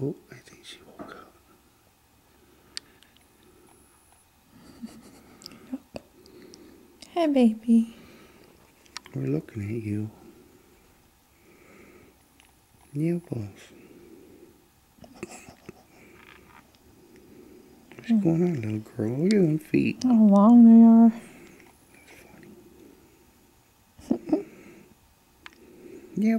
Oh, I think she woke up. Hey, baby. We're looking at you. Newborns. What's hmm. going on, little girl? Look at them feet. How long they are. Yeah.